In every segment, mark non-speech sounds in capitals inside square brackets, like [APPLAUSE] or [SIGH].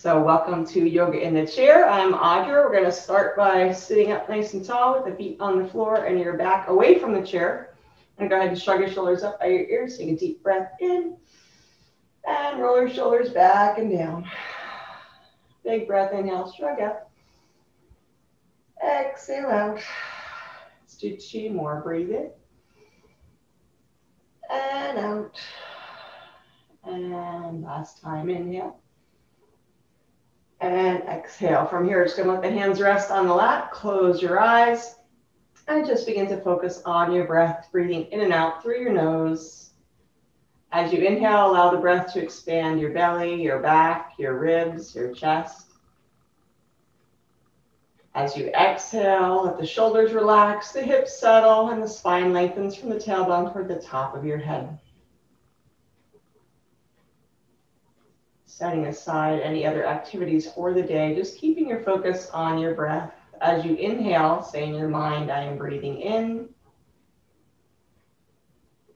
So welcome to Yoga in the Chair. I'm Audra. We're going to start by sitting up nice and tall with the feet on the floor and your back away from the chair. And go ahead and shrug your shoulders up by your ears. Take a deep breath in and roll your shoulders back and down. Big breath, in, inhale, shrug up. Exhale out. Let's do two more. Breathe in and out. And last time, inhale. And exhale. From here, just gonna let the hands rest on the lap. Close your eyes. And just begin to focus on your breath, breathing in and out through your nose. As you inhale, allow the breath to expand your belly, your back, your ribs, your chest. As you exhale, let the shoulders relax, the hips settle, and the spine lengthens from the tailbone toward the top of your head. Setting aside any other activities for the day, just keeping your focus on your breath. As you inhale, say in your mind, I am breathing in.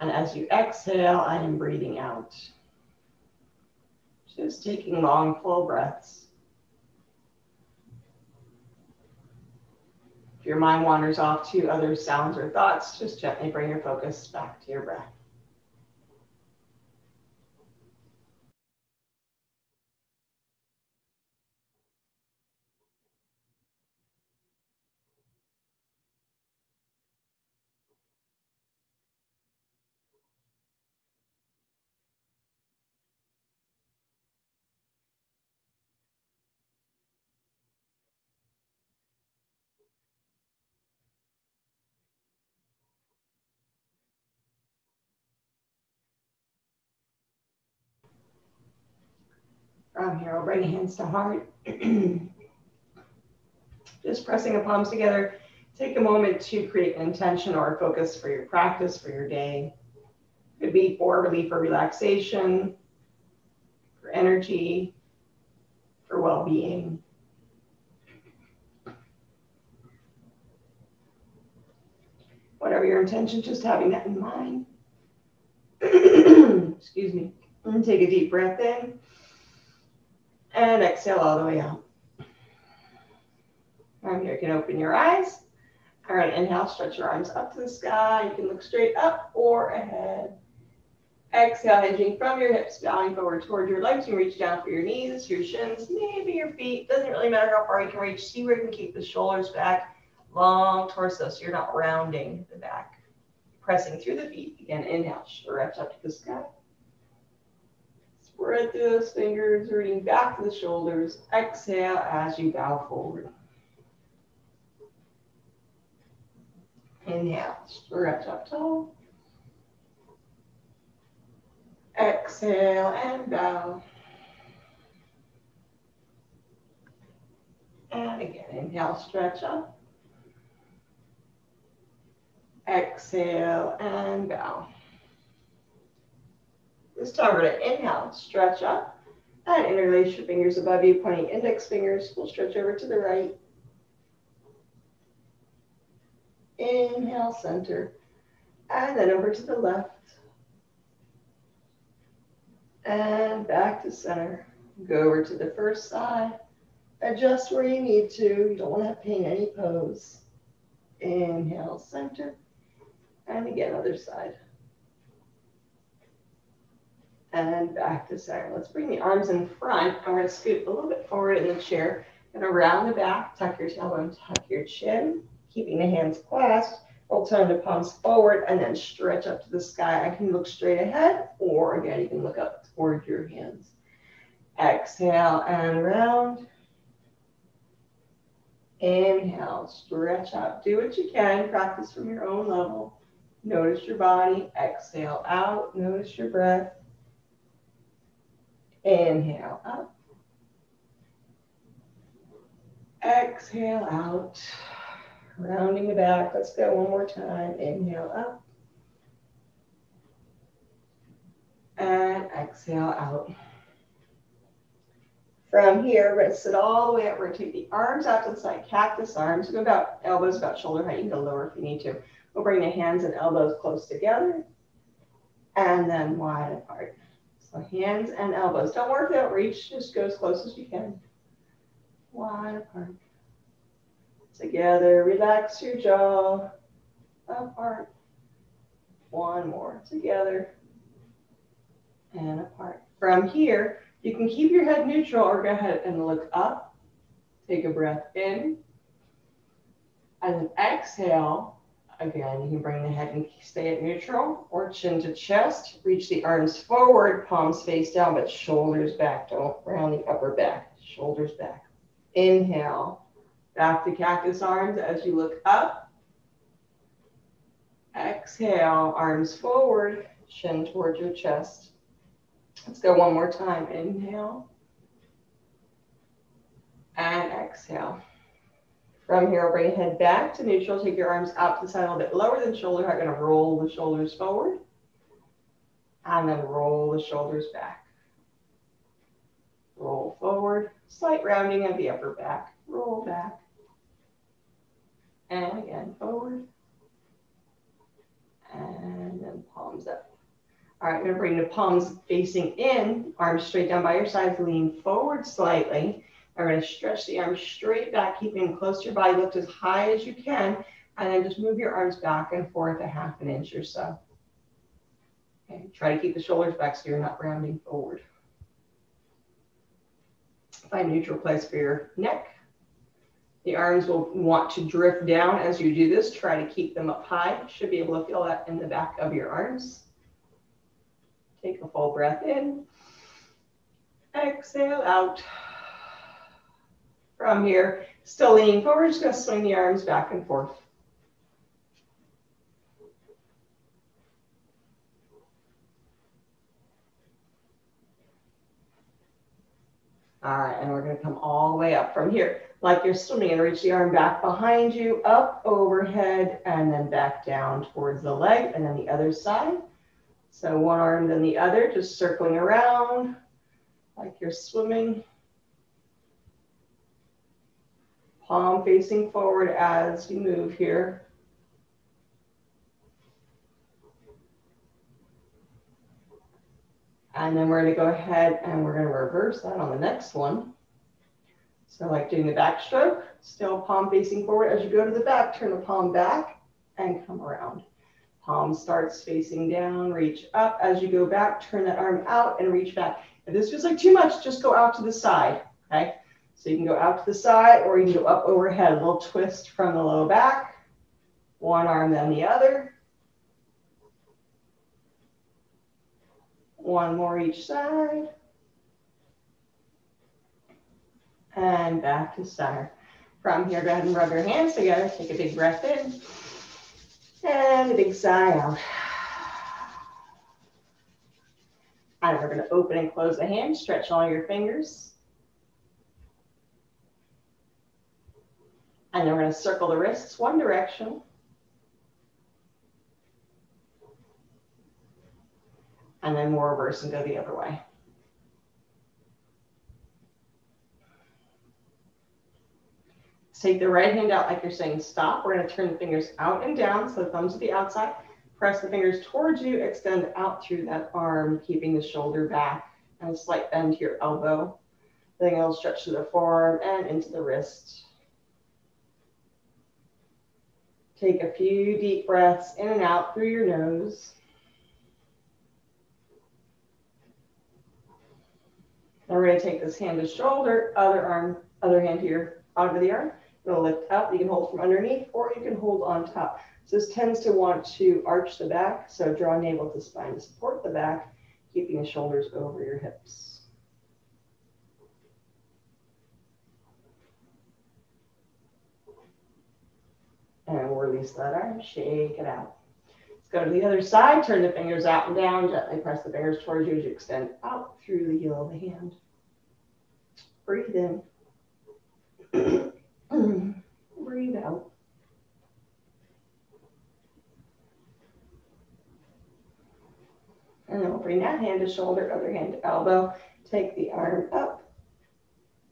And as you exhale, I am breathing out. Just taking long, full breaths. If your mind wanders off to other sounds or thoughts, just gently bring your focus back to your breath. From here, we'll bring hands to heart. [CLEARS THROAT] Just pressing the palms together. Take a moment to create an intention or a focus for your practice, for your day. Could be for relief or relaxation, for energy, for well being. Whatever your intention, just having that in mind. [CLEARS THROAT] Excuse me. And take a deep breath in. And exhale all the way out. From here, you can open your eyes. All right, inhale, stretch your arms up to the sky. You can look straight up or ahead. Exhale, hinging from your hips, bowing forward toward your legs. You reach down for your knees, your shins, maybe your feet. Doesn't really matter how far you can reach. See where you can keep the shoulders back, long torso, so you're not rounding the back. Pressing through the feet. Again, inhale, stretch up to the sky. Spread those fingers, rooting back to the shoulders. Exhale as you bow forward. Inhale, stretch up tall. Exhale and bow. And again, inhale, stretch up. Exhale and bow. We're going to inhale, stretch up, and interlace your fingers above you, pointing index fingers. We'll stretch over to the right. Inhale, center, and then over to the left. And back to center. Go over to the first side. Adjust where you need to. You don't want to have pain any pose. Inhale, center. And again, other side and back to center. Let's bring the arms in front. I'm going to scoot a little bit forward in the chair. and around the back, tuck your tailbone, tuck your chin, keeping the hands clasped. Turn the palms forward and then stretch up to the sky. I can look straight ahead, or again, you can look up toward your hands. Exhale and round. Inhale, stretch out. Do what you can. Practice from your own level. Notice your body. Exhale out. Notice your breath. Inhale up. Exhale out. Rounding the back. Let's go one more time. Inhale up. And exhale out. From here, we're going to sit all the way up. We're going to take the arms out to the side, cactus arms. Go about elbows about shoulder height. You can go lower if you need to. We'll bring the hands and elbows close together and then wide apart. So hands and elbows. Don't work out reach, just go as close as you can. Wide apart. Together, relax your jaw. Apart. One more. Together. And apart. From here, you can keep your head neutral or go ahead and look up. Take a breath in. And then exhale. Again, you can bring the head and stay at neutral or chin to chest. Reach the arms forward, palms face down, but shoulders back. Don't round the upper back. Shoulders back. Inhale. Back to cactus arms as you look up. Exhale, arms forward, chin towards your chest. Let's go one more time. Inhale. And exhale. From here, bring your head back to neutral. Take your arms out to the side a little bit lower than shoulder height. Going to roll the shoulders forward. And then roll the shoulders back. Roll forward. Slight rounding of the upper back. Roll back. And again, forward. And then palms up. All right, going to bring the palms facing in, arms straight down by your sides, lean forward slightly. I'm going to stretch the arms straight back, keeping close to your body. Lift as high as you can, and then just move your arms back and forth a half an inch or so. Okay, try to keep the shoulders back so you're not rounding forward. Find a neutral place for your neck. The arms will want to drift down as you do this. Try to keep them up high. Should be able to feel that in the back of your arms. Take a full breath in. Exhale out. From here, still leaning forward, just to swing the arms back and forth. All right, and we're to come all the way up from here. Like you're swimming and reach the arm back behind you, up, overhead, and then back down towards the leg, and then the other side. So one arm, then the other, just circling around like you're swimming. Palm facing forward as you move here. And then we're going to go ahead and we're going to reverse that on the next one. So like doing the backstroke, still palm facing forward. As you go to the back, turn the palm back and come around. Palm starts facing down, reach up. As you go back, turn that arm out and reach back. If this feels like too much, just go out to the side, okay? So you can go out to the side or you can go up overhead, a little twist from the low back. One arm, then the other. One more each side. And back to center. From here, go ahead and rub your hands together. Take a big breath in. And a big sigh out. And we're going to open and close the hands. Stretch all your fingers. And then we're going to circle the wrists one direction. And then more reverse and go the other way. take the right hand out like you're saying stop. We're going to turn the fingers out and down, so the thumbs to the outside. Press the fingers towards you, extend out through that arm, keeping the shoulder back and a slight bend to your elbow. Then it'll stretch to the forearm and into the wrist. Take a few deep breaths in and out through your nose. Now we're going to take this hand to shoulder, other arm, other hand to your the arm. You're going to lift up. You can hold from underneath or you can hold on top. So this tends to want to arch the back. So draw navel to spine to support the back, keeping the shoulders over your hips. And we'll release that arm, shake it out. Let's go to the other side, turn the fingers out and down, gently press the fingers towards you as you extend out through the heel of the hand. Breathe in. [CLEARS THROAT] Breathe out. And then we'll bring that hand to shoulder, other hand to elbow. Take the arm up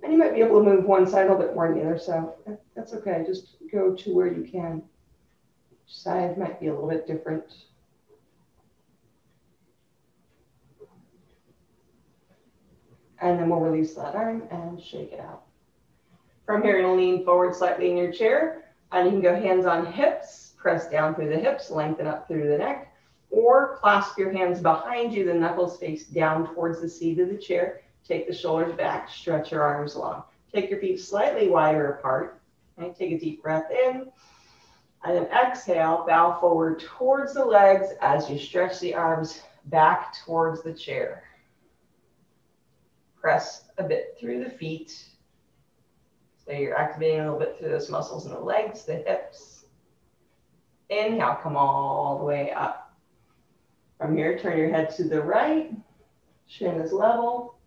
and you might be able to move one side a little bit more than the other, so that's okay. Just go to where you can. Side might be a little bit different. And then we'll release that arm and shake it out. From here, to lean forward slightly in your chair. And you can go hands on hips, press down through the hips, lengthen up through the neck, or clasp your hands behind you, the knuckles face down towards the seat of the chair. Take the shoulders back, stretch your arms long. Take your feet slightly wider apart. Okay, take a deep breath in. And then exhale, bow forward towards the legs as you stretch the arms back towards the chair. Press a bit through the feet. So you're activating a little bit through those muscles in the legs, the hips. Inhale, come all the way up. From here, turn your head to the right. Chin is level.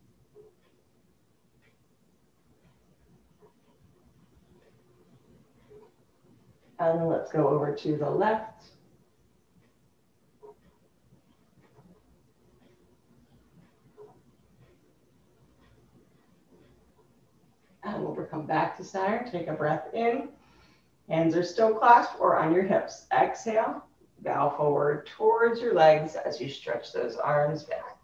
And let's go over to the left. And we'll come back to center. Take a breath in. Hands are still clasped or on your hips. Exhale. Bow forward towards your legs as you stretch those arms back.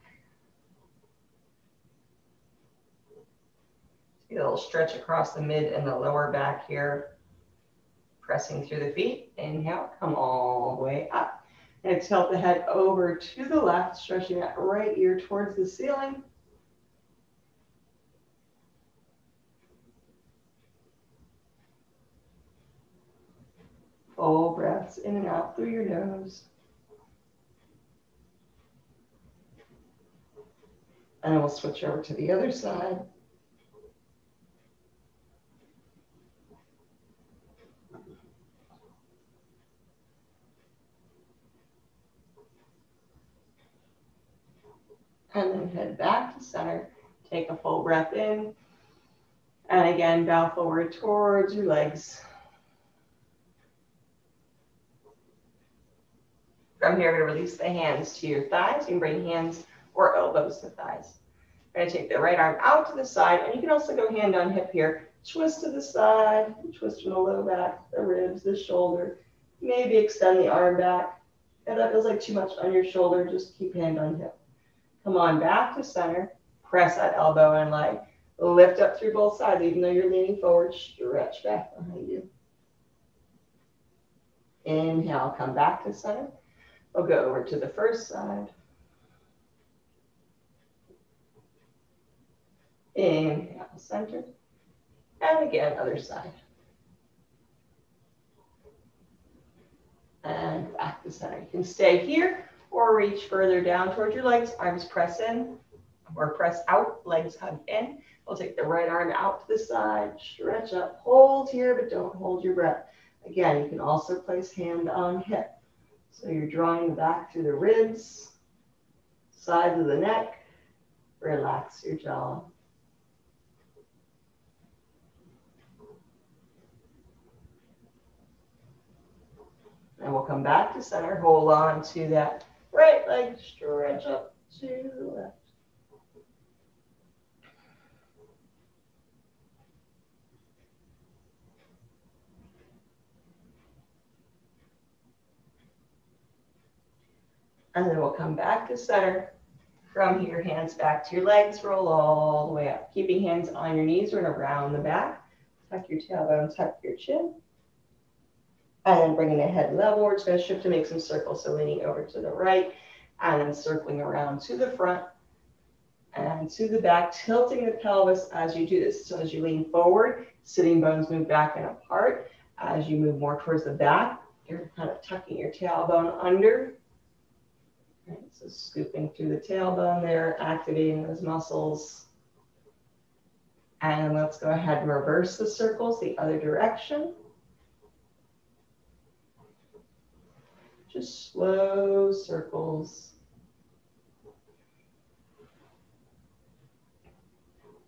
A little stretch across the mid and the lower back here pressing through the feet. Inhale, come all the way up. And tilt the head over to the left, stretching that right ear towards the ceiling. Full breaths in and out through your nose. And then we'll switch over to the other side. And then head back to center. Take a full breath in. And again, bow forward towards your legs. From here, we're going to release the hands to your thighs. You can bring hands or elbows to thighs. We're going to take the right arm out to the side, and you can also go hand on hip here. Twist to the side, twist from the low back, the ribs, the shoulder. Maybe extend the arm back. If that feels like too much on your shoulder, just keep hand on hip. Come on back to center. Press that elbow and leg. Lift up through both sides, even though you're leaning forward. Stretch back behind you. Inhale, come back to center. We'll go over to the first side. Inhale, center. And again, other side. And back to center. You can stay here or reach further down towards your legs. Arms press in or press out, legs hug in. We'll take the right arm out to the side, stretch up, hold here, but don't hold your breath. Again, you can also place hand on hip. So you're drawing back through the ribs, sides of the neck. Relax your jaw. And we'll come back to center. Hold on to that Right leg stretch up to the left. And then we'll come back to center. From here, hands back to your legs, roll all the way up. Keeping hands on your knees, we're gonna the back. Tuck your tailbone, tuck your chin. And then bringing the head level, we're just going to shift to make some circles. So leaning over to the right and then circling around to the front and to the back, tilting the pelvis as you do this. So as you lean forward, sitting bones move back and apart. As you move more towards the back, you're kind of tucking your tailbone under. Right, so scooping through the tailbone there, activating those muscles. And let's go ahead and reverse the circles the other direction. Just slow circles.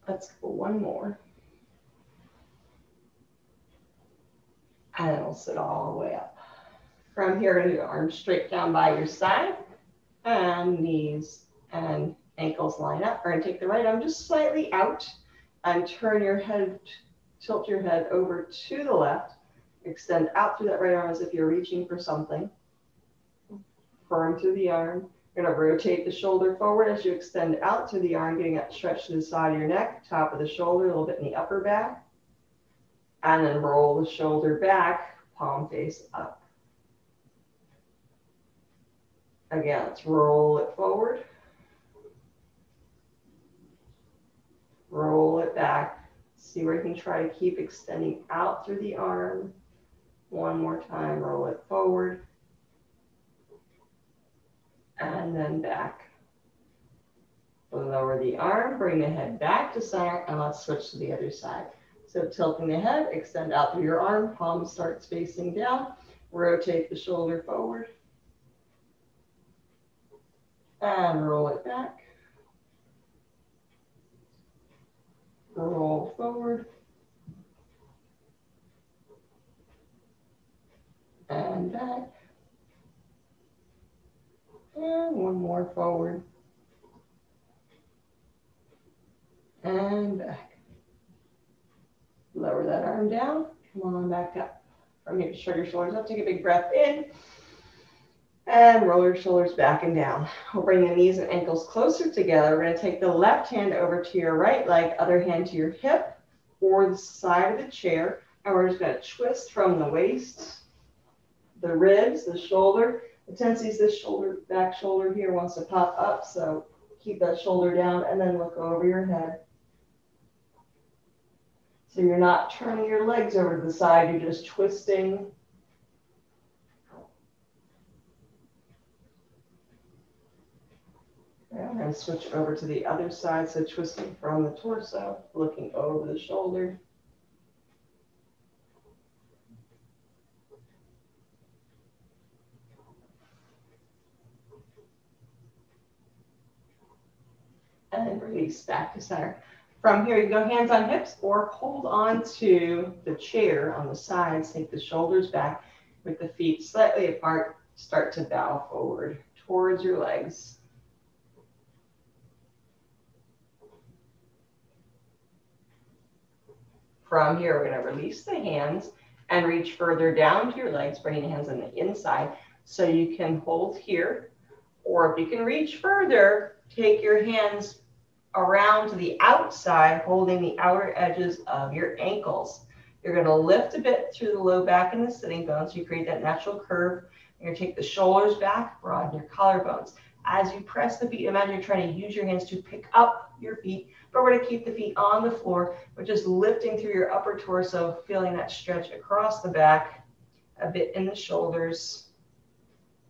Let's go one more. And we'll sit all the way up. From here, do arms straight down by your side. And knees and ankles line up. We're to take the right arm just slightly out and turn your head, tilt your head over to the left. Extend out through that right arm as if you're reaching for something firm through the arm. You're going to rotate the shoulder forward as you extend out to the arm, getting that stretch to the side of your neck, top of the shoulder, a little bit in the upper back. And then roll the shoulder back, palm face up. Again, let's roll it forward. Roll it back. See where you can try to keep extending out through the arm. One more time, roll it forward. And then back. Lower the arm, bring the head back to center, and let's switch to the other side. So tilting the head, extend out through your arm, palm starts facing down, rotate the shoulder forward. And roll it back. Roll forward. And back. And one more forward. And back. Lower that arm down. Come on back up. From here, shrug your shoulders up. Take a big breath in. And roll your shoulders back and down. We'll bring the knees and ankles closer together. We're going to take the left hand over to your right leg, other hand to your hip or the side of the chair. And we're just going to twist from the waist, the ribs, the shoulder. The tendency is this shoulder, back shoulder here wants to pop up. So keep that shoulder down and then look over your head. So you're not turning your legs over to the side, you're just twisting. And then switch over to the other side, so twisting from the torso, looking over the shoulder. And release back to center. From here, you go hands on hips or hold on to the chair on the sides. Take the shoulders back with the feet slightly apart. Start to bow forward towards your legs. From here, we're going to release the hands and reach further down to your legs, bringing the hands on the inside. So you can hold here, or if you can reach further, take your hands around to the outside, holding the outer edges of your ankles. You're going to lift a bit through the low back and the sitting bones. You create that natural curve. You're going to take the shoulders back, broaden your collarbones. As you press the feet, imagine you're trying to use your hands to pick up your feet, but we're going to keep the feet on the floor, but just lifting through your upper torso, feeling that stretch across the back, a bit in the shoulders.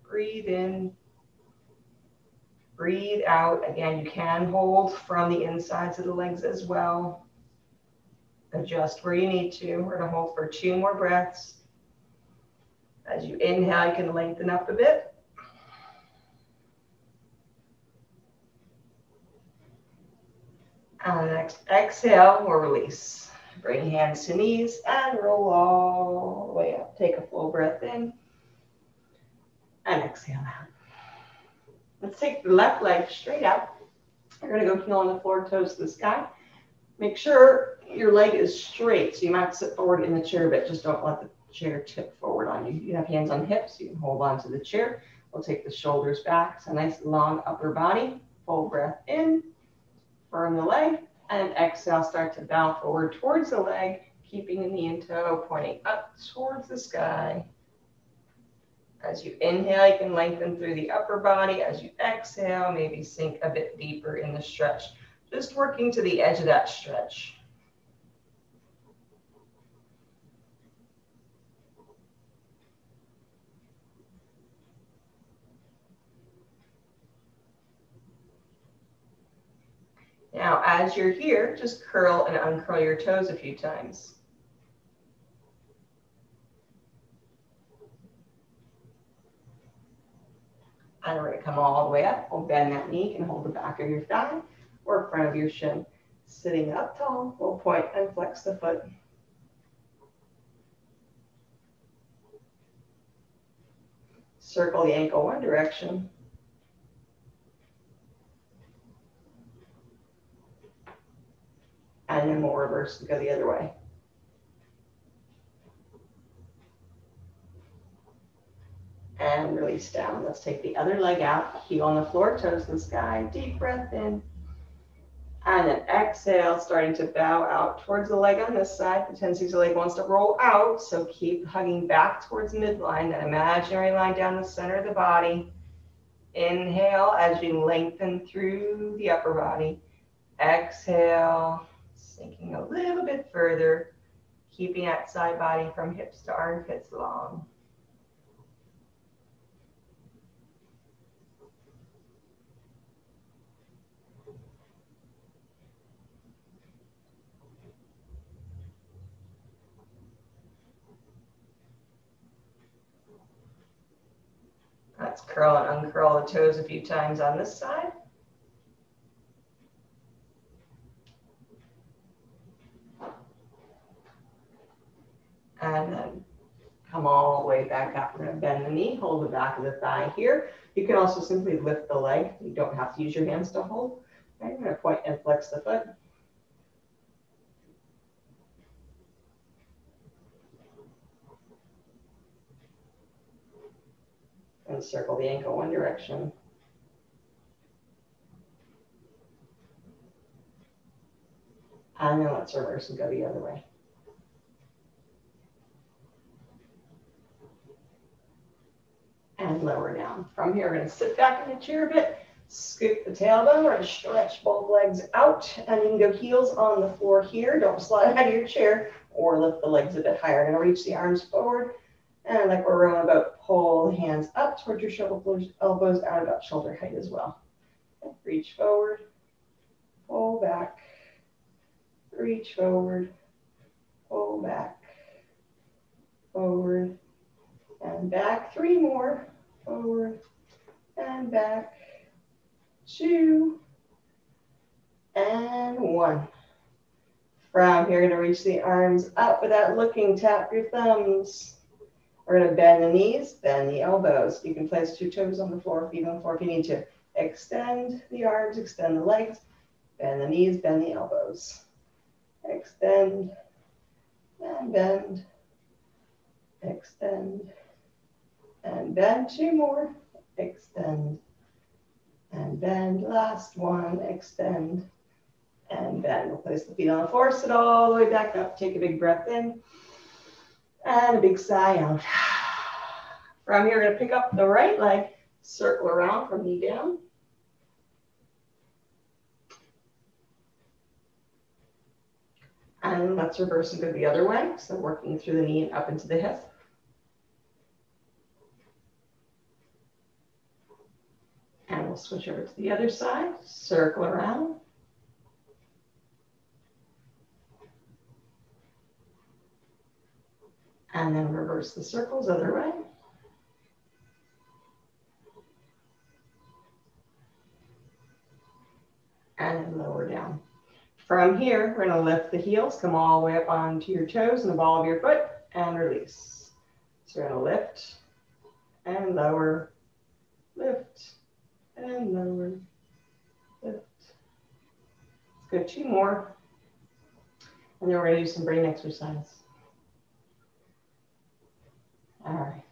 Breathe in, Breathe out. Again, you can hold from the insides of the legs as well. Adjust where you need to. We're going to hold for two more breaths. As you inhale, you can lengthen up a bit. And next exhale, we'll release. Bring hands to knees and roll all the way up. Take a full breath in and exhale out. Let's take the left leg straight out. You're to go heel on the floor, toes to the sky. Make sure your leg is straight. So you might sit forward in the chair, but just don't let the chair tip forward on you. You have hands on hips. You can hold on to the chair. We'll take the shoulders back. A nice long upper body. Full breath in. Firm the leg. And exhale, start to bow forward towards the leg, keeping the knee and toe pointing up towards the sky. As you inhale, you can lengthen through the upper body. As you exhale, maybe sink a bit deeper in the stretch. Just working to the edge of that stretch. Now, as you're here, just curl and uncurl your toes a few times. And we're gonna come all the way up. Bend that knee and hold the back of your thigh or front of your shin. Sitting up tall, we'll point and flex the foot. Circle the ankle one direction. And then we'll reverse and go the other way. And release down. Let's take the other leg out. Heel on the floor, toes to the sky. Deep breath in. And then exhale, starting to bow out towards the leg on this side. The tendency the leg wants to roll out, so keep hugging back towards midline, that imaginary line down the center of the body. Inhale as you lengthen through the upper body. Exhale, sinking a little bit further, keeping that side body from hips to armpits long. Let's curl and uncurl the toes a few times on this side. And then come all the way back up. We're to bend the knee, hold the back of the thigh here. You can also simply lift the leg. You don't have to use your hands to hold. I'm to point and flex the foot. Circle the ankle one direction. And then let's reverse and go the other way. And lower down. From here, we're going to sit back in the chair a bit, scoop the tailbone, we're going to stretch both legs out, and you can go heels on the floor here. Don't slide out of your chair or lift the legs a bit higher. We're going to reach the arms forward and like we're rowing about, pull the hands up towards your shoulders, elbows out about shoulder height as well. Reach forward, pull back, reach forward, pull back, forward, and back. Three more, forward, and back, two, and one. From here, going to reach the arms up without looking, tap your thumbs. We're going to bend the knees, bend the elbows. You can place two toes on the floor, feet on the floor if you need to. Extend the arms, extend the legs, bend the knees, bend the elbows. Extend and bend, extend and bend. Two more, extend and bend. Last one, extend and bend. We'll place the feet on the floor, sit all the way back up. Take a big breath in. And a big sigh out. [SIGHS] From here, we're going to pick up the right leg, circle around from knee down. And let's reverse and go the other way. So working through the knee and up into the hip. And we'll switch over to the other side, circle around. And then reverse the circles other way. And then lower down. From here, we're going to lift the heels, come all the way up onto your toes and the ball of your foot, and release. So we're to lift and lower, lift and lower, lift. Let's go two more. And then we're going to do some brain exercise. All right.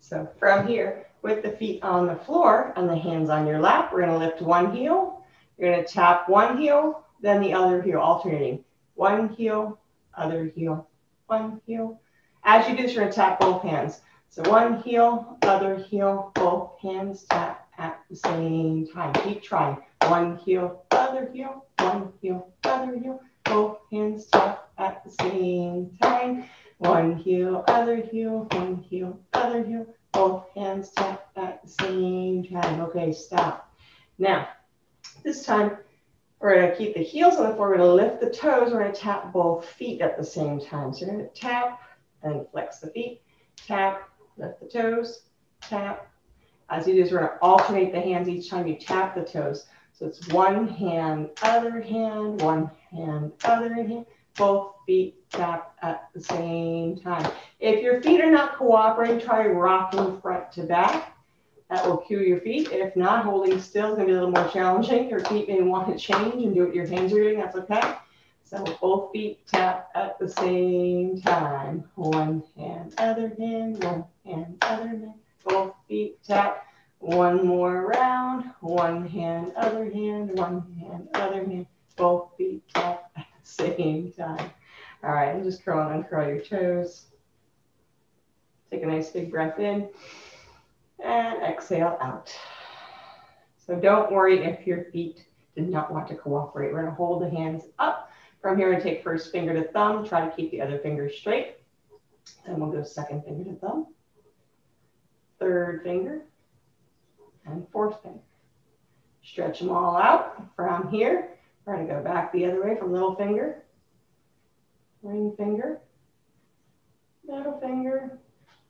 So from here, with the feet on the floor and the hands on your lap, we're going to lift one heel. You're going to tap one heel, then the other heel, alternating. One heel, other heel, one heel. As you do this, you're going to tap both hands. So one heel, other heel, both hands tap at the same time. Keep trying. One heel, other heel, one heel, other heel, both hands tap at the same time. One heel, other heel, one heel, other heel. Both hands tap at the same time. Okay, stop. Now, this time we're going to keep the heels on the floor. We're going to lift the toes. We're going to tap both feet at the same time. So you're going to tap and flex the feet. Tap, lift the toes, tap. As you do this, we're going to alternate the hands each time you tap the toes. So it's one hand, other hand, one hand, other hand both feet tap at the same time. If your feet are not cooperating, try rocking front to back. That will cue your feet. If not, holding still is going to be a little more challenging. Your feet may want to change and do what your hands are doing. That's okay. So both feet tap at the same time. One hand, other hand, one hand, other hand. Both feet tap. One more round. One hand, other hand, one hand, other hand. Both feet tap same time. All right, and just curl and uncurl your toes. Take a nice big breath in and exhale out. So don't worry if your feet did not want to cooperate. We're gonna hold the hands up. From here, and take first finger to thumb. Try to keep the other finger straight. Then we'll go second finger to thumb, third finger, and fourth finger. Stretch them all out from here. We're going to go back the other way from little finger, ring finger, middle finger,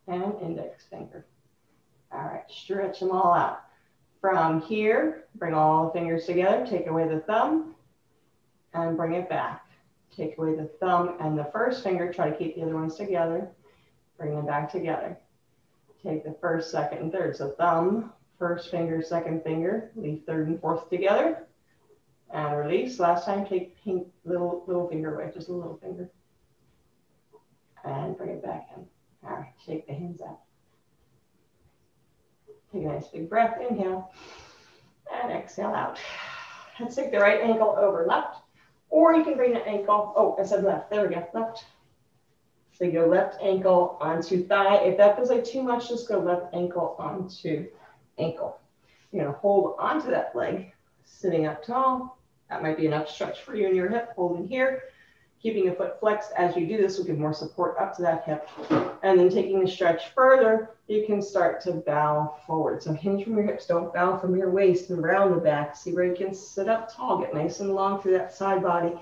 and index finger. All right, stretch them all out. From here, bring all the fingers together, take away the thumb, and bring it back. Take away the thumb and the first finger, try to keep the other ones together. Bring them back together. Take the first, second, and third. So thumb, first finger, second finger, leave third and fourth together. And release. Last time, take pink little little finger away, just a little finger. And bring it back in. All right, shake the hands out. Take a nice big breath, inhale, and exhale out. Let's take the right ankle over left, or you can bring the ankle, oh, I said left, there we go, left. So you go left ankle onto thigh. If that feels like too much, just go left ankle onto ankle. You're gonna hold onto that leg, sitting up tall. That might be enough stretch for you in your hip, holding here. Keeping a foot flexed as you do this will give more support up to that hip. And then taking the stretch further, you can start to bow forward. So hinge from your hips, don't bow from your waist and round the back. See where you can sit up tall, get nice and long through that side body,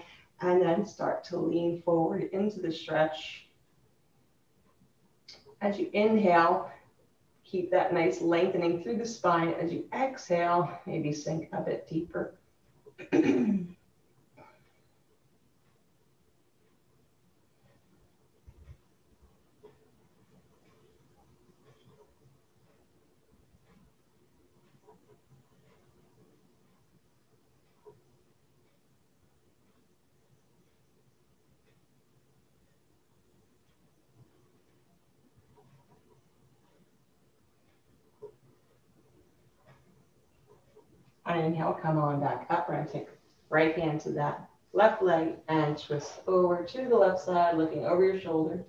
and then start to lean forward into the stretch. As you inhale, keep that nice lengthening through the spine. As you exhale, maybe sink a bit deeper. On [CLEARS THROAT] inhale, come on back up. Right, take right hand to that left leg and twist over to the left side, looking over your shoulder.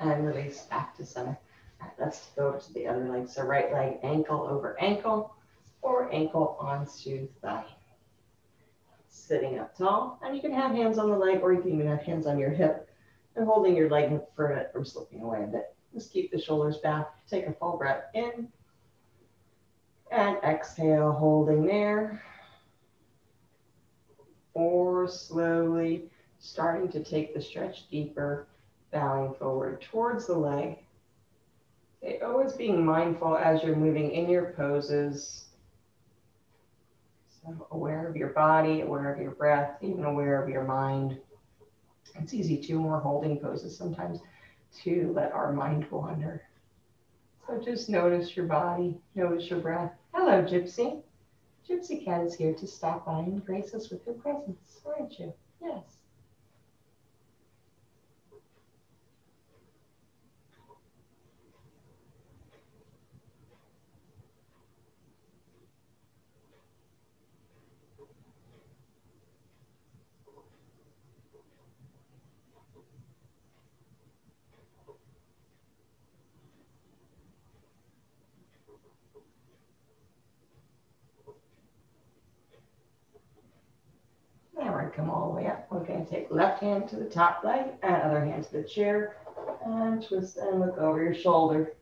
And release back to center. All right, let's go to the other leg. So right leg ankle over ankle or ankle onto thigh sitting up tall. And you can have hands on the leg or you can even have hands on your hip and holding your leg prevent it from slipping away a bit. Just keep the shoulders back. Take a full breath in and exhale, holding there. Or slowly starting to take the stretch deeper, bowing forward towards the leg. Okay, always being mindful as you're moving in your poses so aware of your body, aware of your breath, even aware of your mind. It's easy to, more holding poses sometimes, to let our mind wander. So just notice your body, notice your breath. Hello, Gypsy. Gypsy Cat is here to stop by and grace us with her presence, aren't you? Yes. come all the way up. We're take left hand to the top leg and other hand to the chair and twist and look over your shoulder.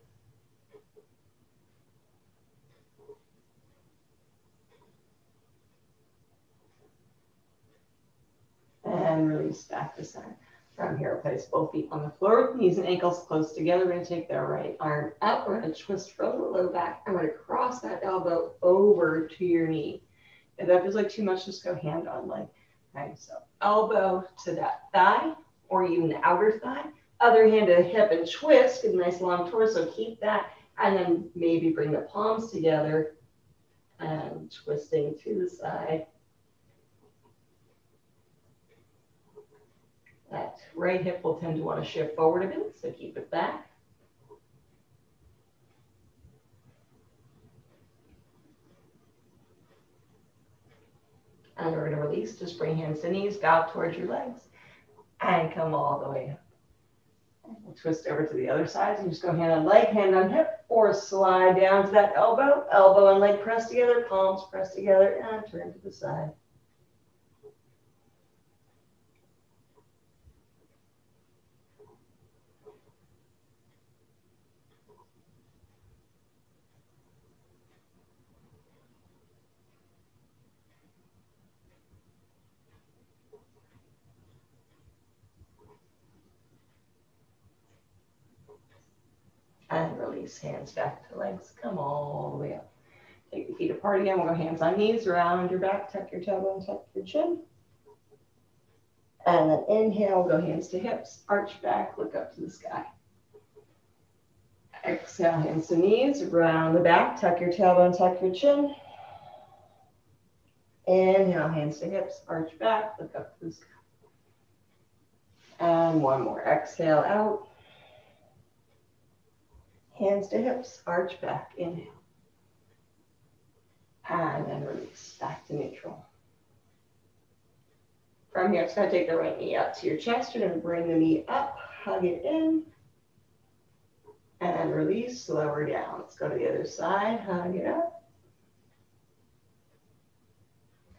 And release back to center. From here, place both feet on the floor, with knees and ankles close together. We're going to take that right arm out. We're going to twist from the low back. I'm going to cross that elbow over to your knee. If that feels like too much, just go hand on leg. Okay, so elbow to that thigh or even the outer thigh. Other hand to the hip and twist. Get a nice long torso. Keep that. And then maybe bring the palms together and twisting to the side. That right hip will tend to want to shift forward a bit, so keep it back. And we're going to release. Just bring hands to knees, bow towards your legs, and come all the way up. We'll twist over to the other side. So just go hand on leg, hand on hip, or slide down to that elbow. Elbow and leg press together, palms press together, and turn to the side. And hands back to legs. Come all the way up. Take the feet apart again. We'll go hands on knees, around your back, tuck your tailbone, tuck your chin. And then inhale, go hands to hips, arch back, look up to the sky. Exhale, hands to knees, round the back, tuck your tailbone, tuck your chin. Inhale, hands to hips, arch back, look up to the sky. And one more. Exhale out. Hands to hips, arch back, inhale. And then release, back to neutral. From here, it's to take the right knee up to your chest. You're to bring the knee up, hug it in, and then release, lower down. Let's go to the other side, hug it up.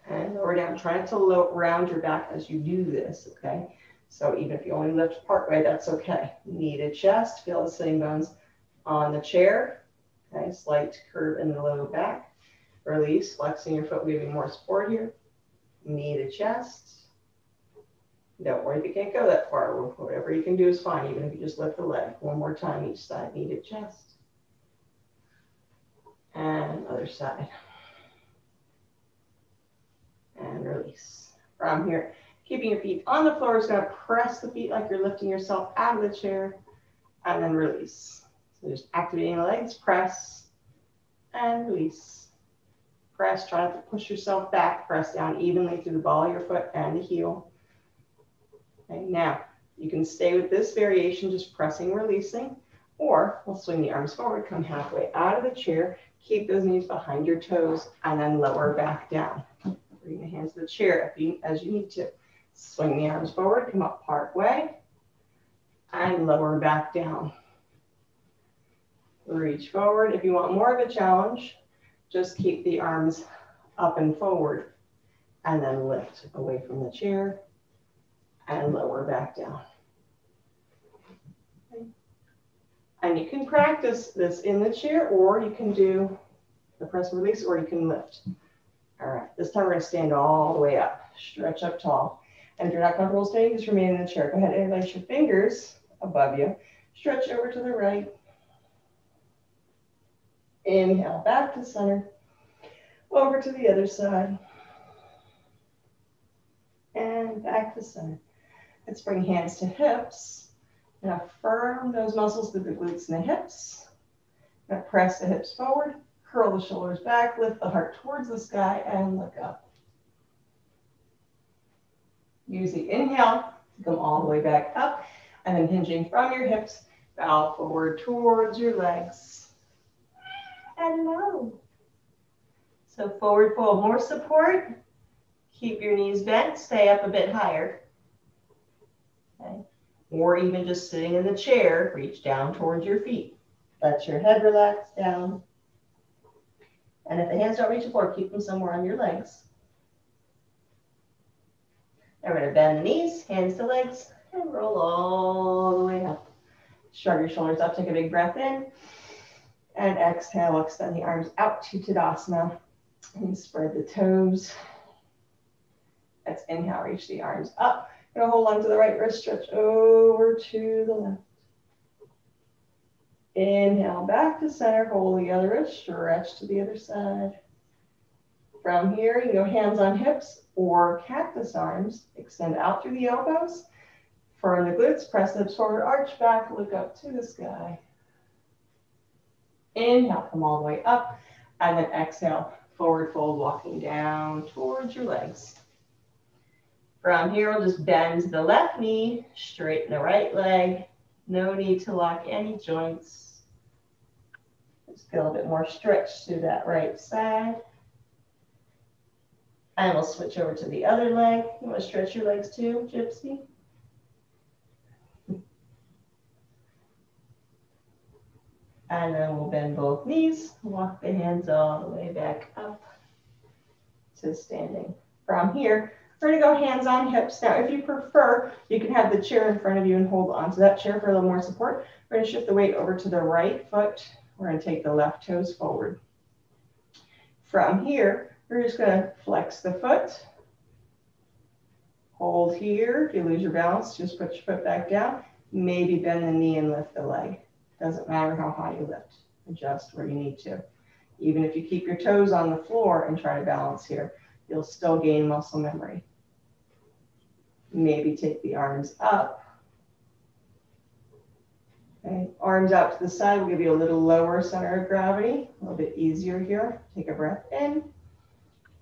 And lower down. Try to low, round your back as you do this, okay? So even if you only lift part way, that's okay. Knee to chest, feel the sitting bones on the chair. Okay, slight curve in the low back. Release, flexing your foot, giving more support here. Knee to chest. Don't worry if you can't go that far. Whatever you can do is fine, even if you just lift the leg. One more time each side, knee to chest. And other side. And release. From here, keeping your feet on the floor is going to press the feet like you're lifting yourself out of the chair. And then release. So just activating the legs, press and release. Press, try not to push yourself back, press down evenly through the ball of your foot and the heel. Okay, now you can stay with this variation, just pressing, releasing, or we'll swing the arms forward, come halfway out of the chair, keep those knees behind your toes, and then lower back down. Bring the hands to the chair you, as you need to. Swing the arms forward, come up part way, and lower back down. Reach forward. If you want more of a challenge, just keep the arms up and forward and then lift away from the chair and lower back down. And you can practice this in the chair or you can do the press release or you can lift. All right, this time we're gonna stand all the way up, stretch up tall. And if you're not comfortable standing, just remain in the chair. Go ahead and place your fingers above you. Stretch over to the right. Inhale, back to center. Over to the other side. And back to center. Let's bring hands to hips. Now firm those muscles through the glutes and the hips. Now press the hips forward, curl the shoulders back, lift the heart towards the sky, and look up. Use the inhale to come all the way back up, and then hinging from your hips, bow forward towards your legs. So forward fold, more support. Keep your knees bent, stay up a bit higher. Okay. Or even just sitting in the chair, reach down towards your feet. Let your head relax down. And if the hands don't reach the floor, keep them somewhere on your legs. Now we're going to bend the knees, hands to legs, and roll all the way up. Shrug your shoulders up, take a big breath in. And exhale, extend the arms out to Tadasana. And spread the toes. Let's inhale, reach the arms up. Gonna hold on to the right wrist, stretch over to the left. Inhale, back to center, hold the other wrist, stretch to the other side. From here, you go hands on hips or cactus arms. Extend out through the elbows. Firm the glutes, press the hips forward, arch back, look up to the sky. Inhale, come all the way up. And then exhale, forward fold, walking down towards your legs. From here, we'll just bend the left knee, straighten the right leg. No need to lock any joints. Just get a bit more stretch to that right side. And we'll switch over to the other leg. You want to stretch your legs too, Gypsy? And then we'll bend both knees, walk the hands all the way back up to standing. From here, we're gonna go hands on hips. Now, if you prefer, you can have the chair in front of you and hold onto that chair for a little more support. We're gonna shift the weight over to the right foot. We're gonna take the left toes forward. From here, we're just gonna flex the foot. Hold here. If you lose your balance, just put your foot back down. Maybe bend the knee and lift the leg. Doesn't matter how high you lift. Adjust where you need to. Even if you keep your toes on the floor and try to balance here, you'll still gain muscle memory. Maybe take the arms up. Okay, arms out to the side will give you a little lower center of gravity, a little bit easier here. Take a breath in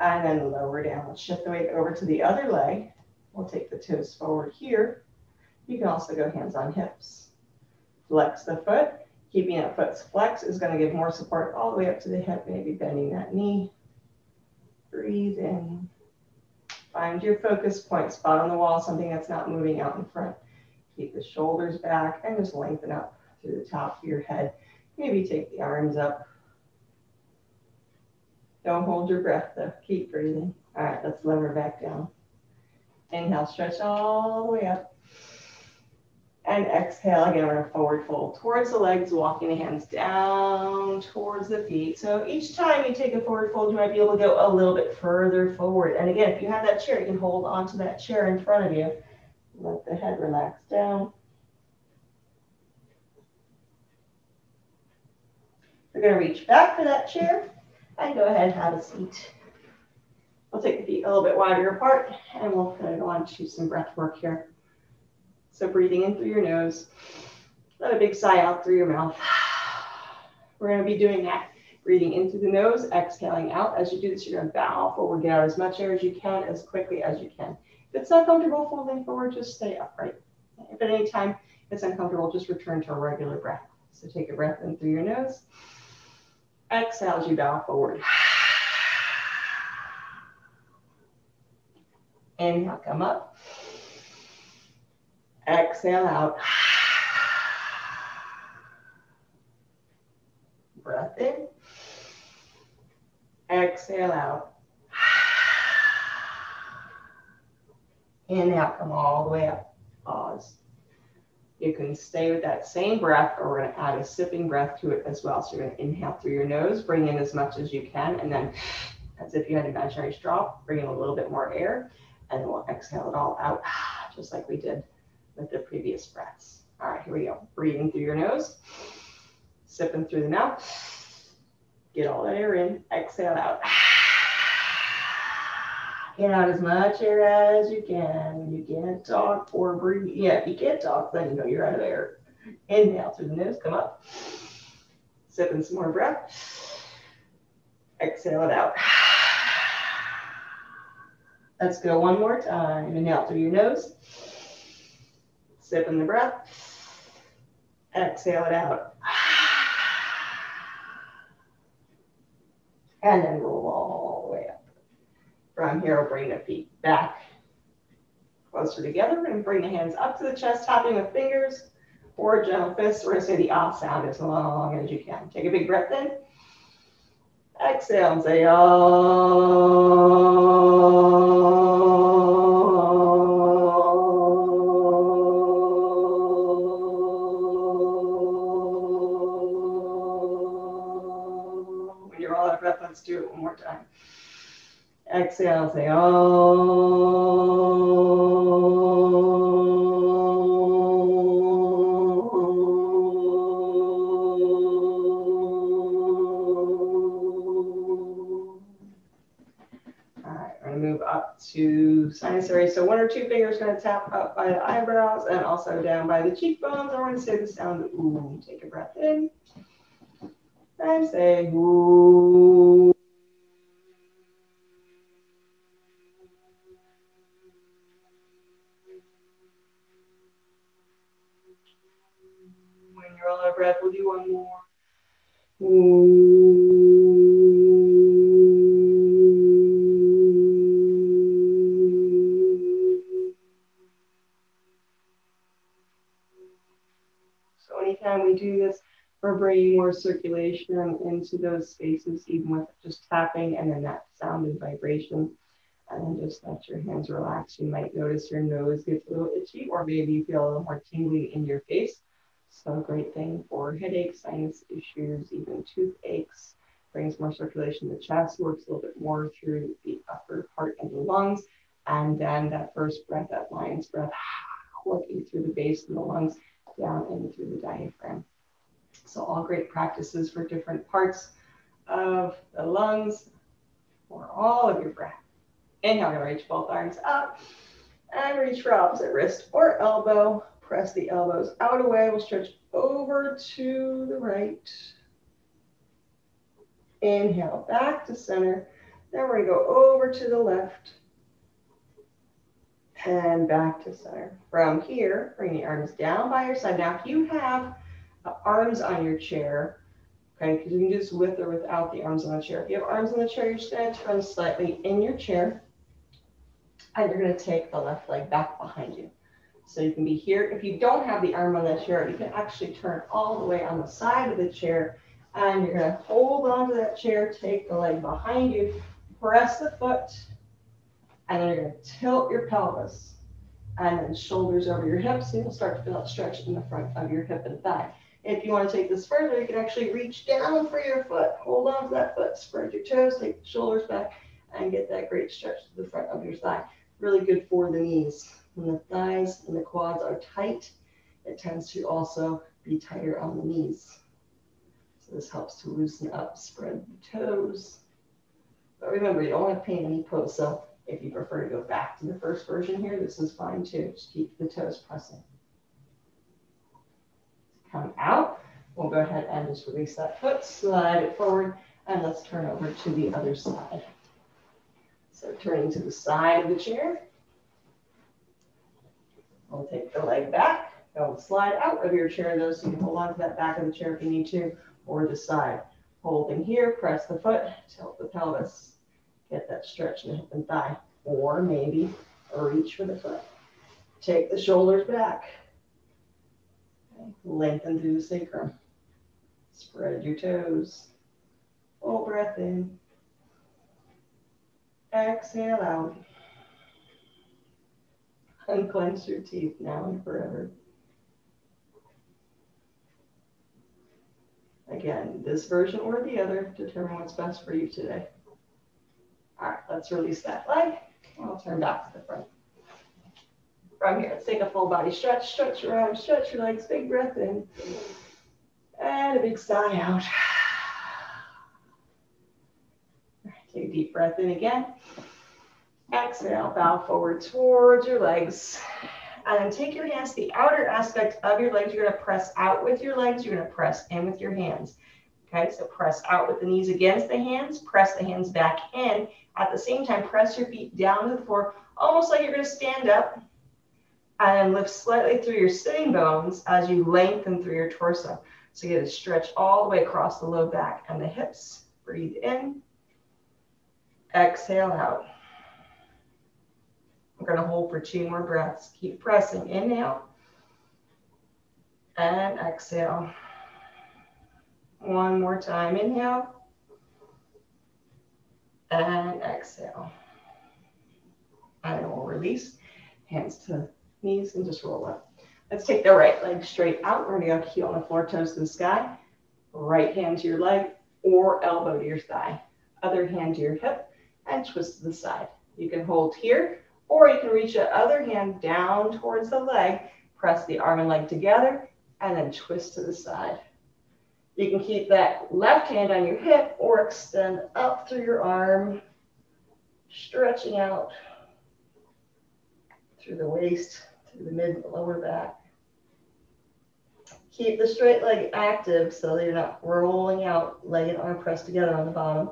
and then lower down. Let's shift the weight over to the other leg. We'll take the toes forward here. You can also go hands on hips. Flex the foot. Keeping that foot flex is going to give more support all the way up to the hip, maybe bending that knee. Breathe in. Find your focus point, spot on the wall, something that's not moving out in front. Keep the shoulders back and just lengthen up through the top of your head. Maybe take the arms up. Don't hold your breath though. Keep breathing. All right, let's lower back down. Inhale, stretch all the way up. And exhale, again, we're gonna forward fold towards the legs, walking the hands down towards the feet. So each time you take a forward fold, you might be able to go a little bit further forward. And again, if you have that chair, you can hold onto that chair in front of you. Let the head relax down. We're gonna reach back for that chair and go ahead and have a seat. We'll take the feet a little bit wider apart and we'll go on to some breath work here. So breathing in through your nose, let a big sigh out through your mouth. We're going to be doing that. Breathing in through the nose, exhaling out. As you do this, you're going to bow forward, get out as much air as you can, as quickly as you can. If it's not comfortable folding forward, just stay upright. If at any time it's uncomfortable, just return to a regular breath. So take a breath in through your nose. Exhale as you bow forward. Inhale, come up. Exhale out. Breath in. Exhale out. Inhale, come all the way up. Pause. You can stay with that same breath, or we're going to add a sipping breath to it as well. So you're going to inhale through your nose, bring in as much as you can, and then, as if you had an imaginary straw, bring in a little bit more air, and then we'll exhale it all out, just like we did with the previous breaths. All right, here we go. Breathing through your nose, sipping through the mouth. Get all that air in, exhale out. Get out as much air as you can. When you can't talk or breathe, yeah, if you can't talk, then you know you're out of air. Inhale through the nose, come up. Sipping some more breath. Exhale it out. Let's go one more time. Inhale through your nose. Sipping the breath. Exhale it out. And then roll all the way up. From here, we'll bring the feet back closer together. To bring the hands up to the chest, tapping with fingers or gentle fists. We're going to say the ah sound as long as you can. Take a big breath in. Exhale and say oh. Time. Exhale, say oh. All right, we're gonna move up to sinus area. So one or two fingers gonna tap up by the eyebrows and also down by the cheekbones. I want to say the sound ooh. Take a breath in and say ooh. When you're out of breath, we'll do one more. Ooh. anytime we do this, we're bringing more circulation into those spaces, even with just tapping and then that sound and vibration. And then just let your hands relax. You might notice your nose gets a little itchy, or maybe you feel a little more tingly in your face. So, great thing for headaches, sinus issues, even toothaches. Brings more circulation to the chest, works a little bit more through the upper part of the lungs. And then that first breath, that lion's breath, [SIGHS] working through the base of the lungs down in through the diaphragm. So all great practices for different parts of the lungs for all of your breath. Inhale, gonna reach both arms up and reach for opposite wrist or elbow. Press the elbows out away. We'll stretch over to the right. Inhale, back to center. Then we're gonna go over to the left and back to center. From here, bring the arms down by your side. Now, if you have uh, arms on your chair, okay, because you can do this with or without the arms on the chair. If you have arms on the chair, you're just going to turn slightly in your chair, and you're going to take the left leg back behind you. So you can be here. If you don't have the arm on the chair, you can actually turn all the way on the side of the chair, and you're going to hold onto that chair, take the leg behind you, press the foot and then you're going to tilt your pelvis and then shoulders over your hips. And you'll start to feel that stretch in the front of your hip and thigh. If you want to take this further, you can actually reach down for your foot. Hold on to that foot. Spread your toes, take the shoulders back, and get that great stretch to the front of your thigh. Really good for the knees. When the thighs and the quads are tight, it tends to also be tighter on the knees. So this helps to loosen up, spread the toes. But remember, you don't want to pain any pose. So if you prefer to go back to the first version here, this is fine too. Just keep the toes pressing. Come out. We'll go ahead and just release that foot, slide it forward, and let's turn over to the other side. So turning to the side of the chair. We'll take the leg back. Don't slide out of your chair though, so you can hold on to that back of the chair if you need to, or the side. Holding here, press the foot, tilt the pelvis. Get that stretch in the hip and thigh. Or maybe reach for the foot. Take the shoulders back. Okay. Lengthen through the sacrum. Spread your toes. Full breath in. Exhale out. Unclench your teeth now and forever. Again, this version or the other, determine what's best for you today. All right, let's release that leg. I'll turn back to the front. From here, let's take a full body stretch. Stretch your arms, stretch your legs. Big breath in. And a big sigh out. Take a deep breath in again. Exhale, bow forward towards your legs. And then take your hands to the outer aspect of your legs. You're going to press out with your legs. You're going to press in with your hands. Okay, so press out with the knees against the hands, press the hands back in. At the same time, press your feet down to the floor, almost like you're going to stand up. And then lift slightly through your sitting bones as you lengthen through your torso. So you get a stretch all the way across the low back and the hips. Breathe in. Exhale out. We're going to hold for two more breaths. Keep pressing. Inhale. And exhale. One more time. Inhale. And exhale. And we'll release. Hands to knees and just roll up. Let's take the right leg straight out. We're going to go heel on the floor, toes to the sky. Right hand to your leg or elbow to your thigh. Other hand to your hip and twist to the side. You can hold here or you can reach the other hand down towards the leg. Press the arm and leg together and then twist to the side. You can keep that left hand on your hip or extend up through your arm, stretching out through the waist, through the mid lower back. Keep the straight leg active so that you're not rolling out, leg and arm pressed together on the bottom.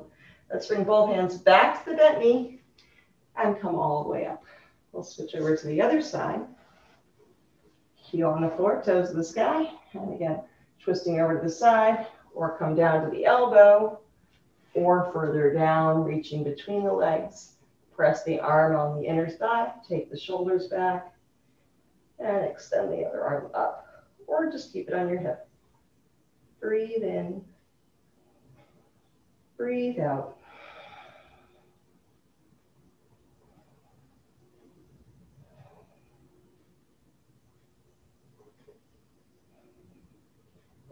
Let's bring both hands back to the bent knee and come all the way up. We'll switch over to the other side. Heel on the floor, toes to the sky. And again, twisting over to the side or come down to the elbow or further down, reaching between the legs. Press the arm on the inner thigh, take the shoulders back, and extend the other arm up, or just keep it on your hip. Breathe in, breathe out.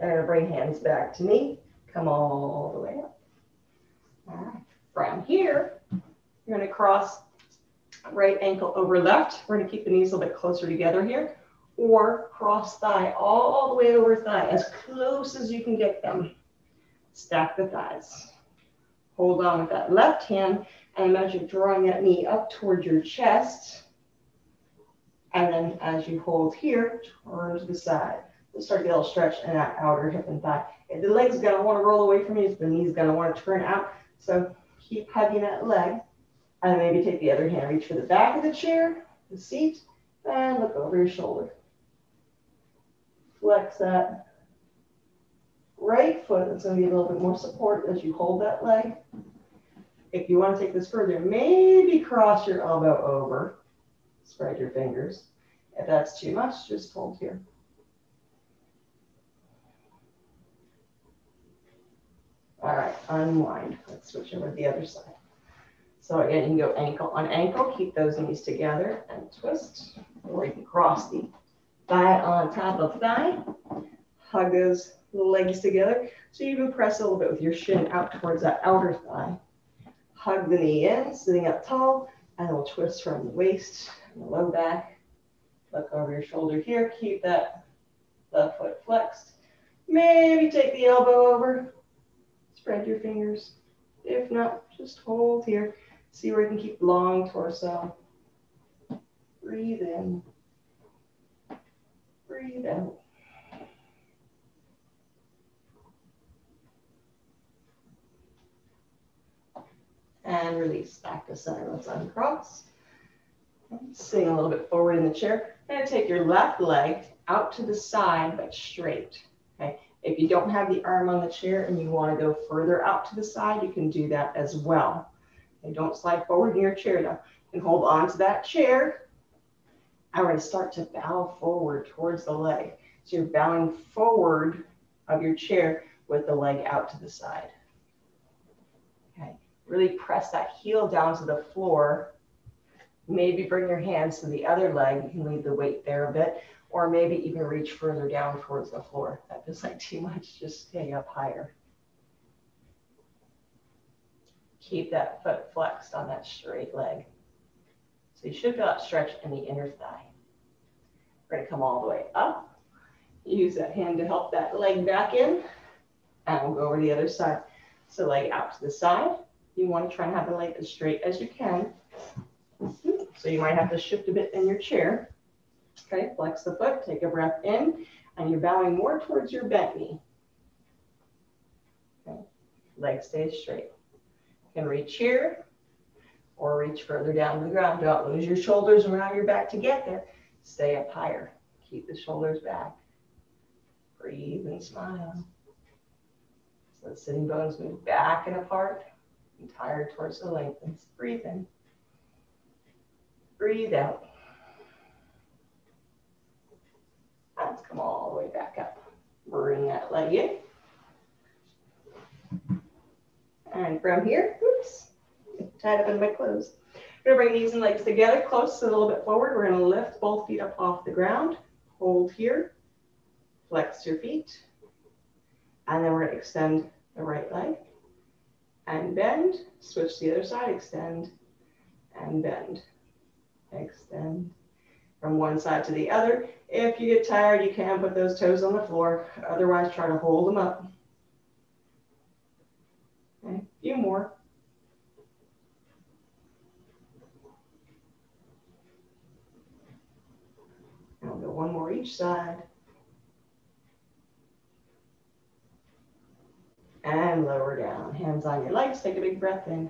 And bring hands back to me. Come all the way up. From here, you're going to cross right ankle over left. We're going to keep the knees a little bit closer together here. Or cross thigh all the way over thigh, as close as you can get them. Stack the thighs. Hold on with that left hand and imagine drawing that knee up towards your chest. And then as you hold here, turn to the side. Start a little stretch in that outer hip and thigh. If the leg's gonna wanna roll away from you, the knee's gonna wanna turn out. So keep hugging that leg. And maybe take the other hand, reach for the back of the chair, the seat, and look over your shoulder. Flex that right foot. It's to be a little bit more support as you hold that leg. If you want to take this further, maybe cross your elbow over. Spread your fingers. If that's too much, just hold here. All right, unwind. Let's switch over to the other side. So again, you can go ankle on ankle, keep those knees together and twist. Or you can cross the thigh on top of thigh. Hug those legs together. So you can press a little bit with your shin out towards that outer thigh. Hug the knee in, sitting up tall, and we'll twist from the waist and the low back. Look over your shoulder here. Keep that left foot flexed. Maybe take the elbow over. Spread your fingers. If not, just hold here. See where you can keep long torso. Breathe in. Breathe out. And release back to center. Let's uncross. Sitting a little bit forward in the chair. And take your left leg out to the side, but straight. Okay. If you don't have the arm on the chair and you want to go further out to the side, you can do that as well. And don't slide forward in your chair now. And hold on to that chair. We're going to start to bow forward towards the leg. So you're bowing forward of your chair with the leg out to the side. Okay. Really press that heel down to the floor. Maybe bring your hands to the other leg. You can leave the weight there a bit. Or maybe even reach further down towards the floor. That feels like too much. Just stay up higher. keep that foot flexed on that straight leg. So you should feel that stretch in the inner thigh. We're gonna come all the way up. Use that hand to help that leg back in. And we'll go over the other side. So leg out to the side. You wanna try and have the leg as straight as you can. So you might have to shift a bit in your chair. Okay, flex the foot, take a breath in, and you're bowing more towards your bent knee. Okay, leg stays straight can reach here or reach further down to the ground. Don't lose your shoulders around your back to get there. Stay up higher. Keep the shoulders back. Breathe and smile. So the sitting bones move back and apart. Entire torso lengthens. Breathe in. Breathe out. Let's come all the way back up. Bring that leg in. And from here, oops, tied up in my clothes. We're gonna bring knees and legs together, close a little bit forward. We're gonna lift both feet up off the ground. Hold here, flex your feet. And then we're gonna extend the right leg and bend. Switch to the other side, extend and bend. Extend from one side to the other. If you get tired, you can put those toes on the floor. Otherwise, try to hold them up. Okay, a few more. And I'll go one more each side. And lower down. Hands on your legs. Take a big breath in.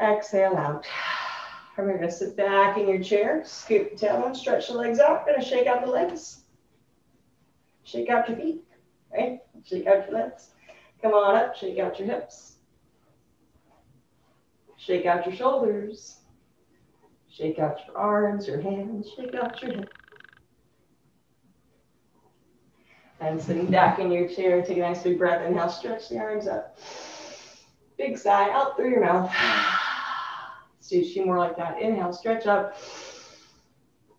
Exhale out. Remember, you're going to sit back in your chair, scoop the tailbone, stretch the legs out. Going to shake out the legs. Shake out your feet, right? Shake out your legs. Come on up, shake out your hips. Shake out your shoulders. Shake out your arms, your hands, shake out your hips. And sitting back in your chair, take a nice big breath. Inhale, stretch the arms up. Big sigh out through your mouth. [SIGHS] Do two more like that. Inhale, stretch up.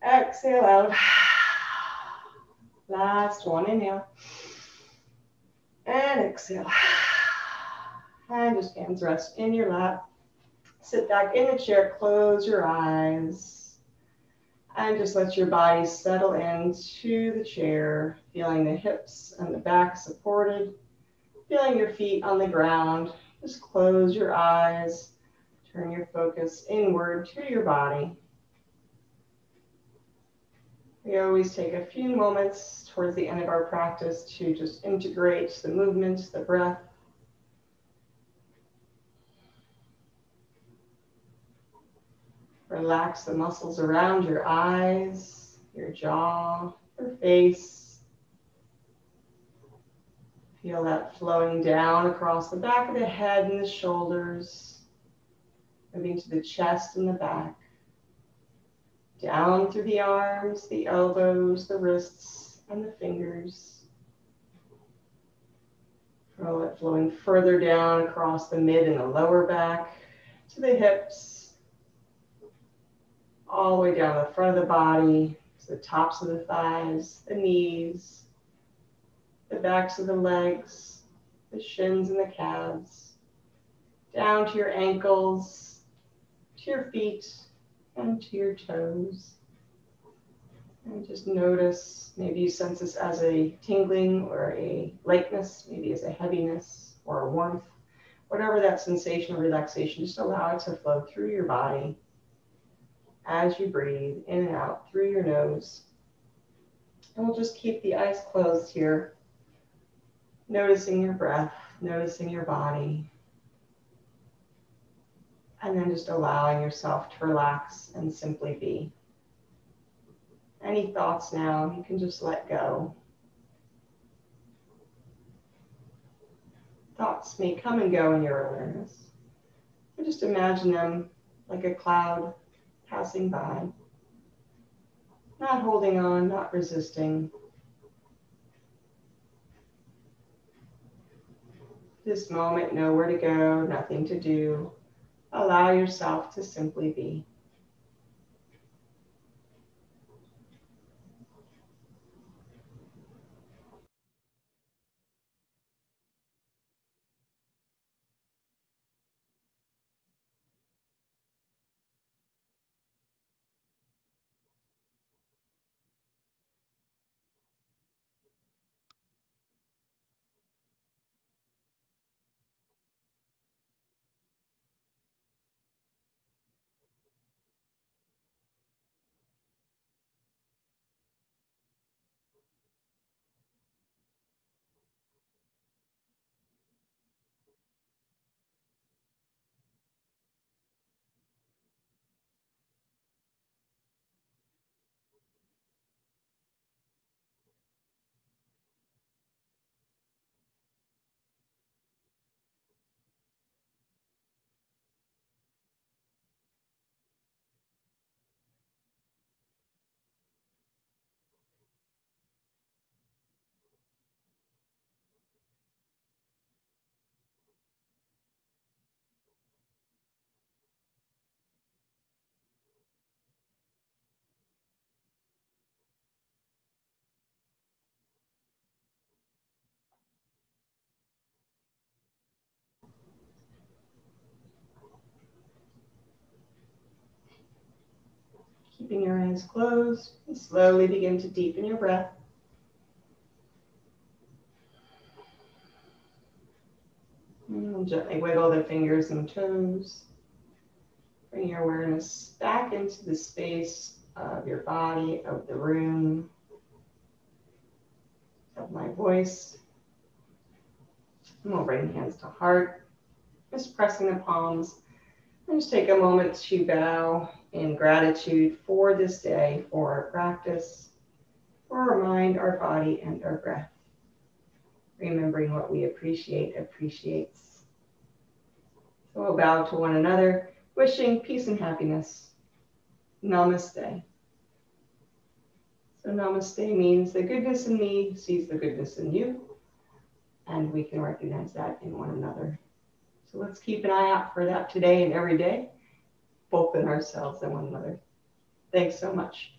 Exhale out. Last one, inhale. And exhale. And just hands rest in your lap. Sit back in the chair, close your eyes. And just let your body settle into the chair, feeling the hips and the back supported, feeling your feet on the ground. Just close your eyes, turn your focus inward to your body. We always take a few moments towards the end of our practice to just integrate the movement, the breath. Relax the muscles around your eyes, your jaw, your face. Feel that flowing down across the back of the head and the shoulders, moving to the chest and the back down through the arms, the elbows, the wrists, and the fingers. Feel it flowing further down across the mid and the lower back to the hips, all the way down the front of the body, to the tops of the thighs, the knees, the backs of the legs, the shins and the calves, down to your ankles, to your feet, and to your toes. And just notice, maybe you sense this as a tingling or a lightness, maybe as a heaviness or a warmth. Whatever that sensation of relaxation, just allow it to flow through your body as you breathe in and out through your nose. And we'll just keep the eyes closed here, noticing your breath, noticing your body, and then just allowing yourself to relax and simply be. Any thoughts now, you can just let go. Thoughts may come and go in your awareness. But just imagine them like a cloud passing by. Not holding on, not resisting. This moment, nowhere to go, nothing to do allow yourself to simply be. Keeping your eyes closed, and slowly begin to deepen your breath. And gently wiggle the fingers and toes. Bring your awareness back into the space of your body, of the room, of my voice. And we'll bring hands to heart, just pressing the palms. And just take a moment to bow in gratitude for this day, for our practice, for our mind, our body, and our breath. Remembering what we appreciate appreciates. So we'll bow to one another, wishing peace and happiness. Namaste. So namaste means the goodness in me sees the goodness in you, and we can recognize that in one another. So let's keep an eye out for that today and every day, both in ourselves and one another. Thanks so much.